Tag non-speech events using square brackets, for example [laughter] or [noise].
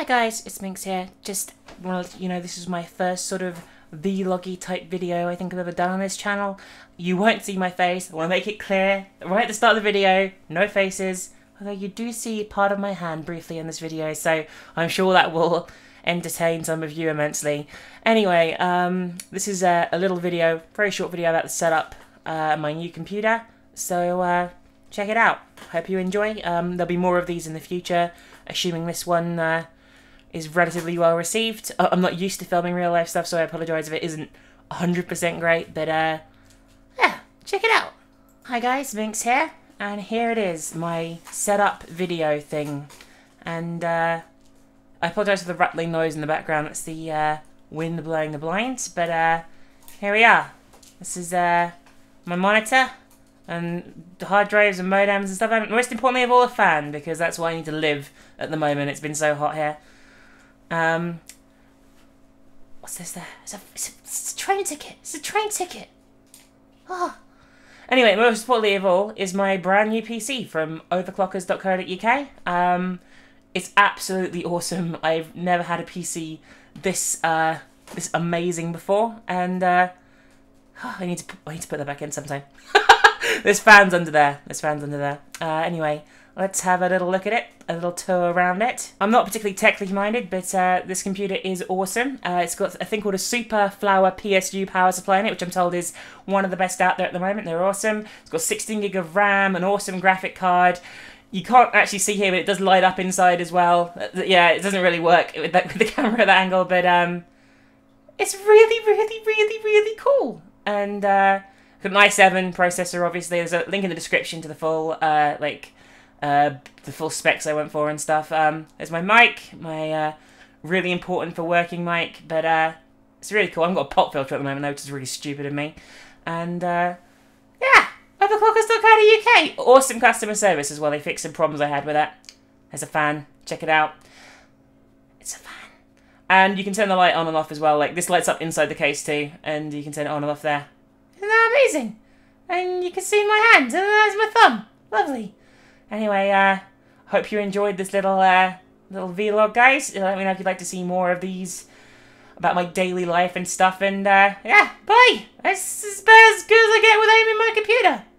Hi guys, it's Minx here. Just well, you know, this is my first sort of vloggy type video I think I've ever done on this channel. You won't see my face. I want to make it clear right at the start of the video, no faces. Although you do see part of my hand briefly in this video, so I'm sure that will entertain some of you immensely. Anyway, um, this is a, a, little video, very short video about the setup uh, my new computer. So uh, check it out. Hope you enjoy. Um, there'll be more of these in the future, assuming this one uh, is relatively well received. I'm not used to filming real life stuff, so I apologise if it isn't 100% great, but uh, yeah, check it out. Hi guys, Minx here, and here it is, my setup video thing. And uh, I apologise for the rattling noise in the background, that's the uh, wind blowing the blinds, but uh, here we are. This is uh, my monitor, and the hard drives and modems and stuff, and most importantly of all, a fan, because that's why I need to live at the moment. It's been so hot here. Um, what's this there? It's a, it's a, it's a train ticket. It's a train ticket. Oh. Anyway, most importantly of all is my brand new PC from overclockers.co.uk. Um, it's absolutely awesome. I've never had a PC this uh, this amazing before, and uh, [sighs] I need to I need to put that back in sometime. [laughs] There's fans under there. There's fans under there. Uh, anyway, let's have a little look at it, a little tour around it. I'm not particularly technically minded, but uh, this computer is awesome. Uh, it's got a thing called a Super Flower PSU power supply in it, which I'm told is one of the best out there at the moment. They're awesome. It's got 16 gig of RAM, an awesome graphic card. You can't actually see here, but it does light up inside as well. Uh, yeah, it doesn't really work [laughs] with, with the camera at that angle, but um, it's really, really, really, really cool. And uh, an i7 processor, obviously. There's a link in the description to the full, uh, like, uh, the full specs I went for and stuff. Um, there's my mic, my uh, really important for working mic, but uh, it's really cool. I've got a pop filter at the moment, though, which is really stupid of me. And uh, yeah, overclockers.co.uk. Awesome customer service as well. They fixed some problems I had with that. There's a fan. Check it out. It's a fan. And you can turn the light on and off as well. Like this lights up inside the case too, and you can turn it on and off there. Isn't that amazing? And you can see my hand, and there's my thumb. Lovely. Anyway, uh, hope you enjoyed this little uh, little vlog, guys. Let me know if you'd like to see more of these about my daily life and stuff. And uh, yeah, bye. That's as good as I get with aiming my computer.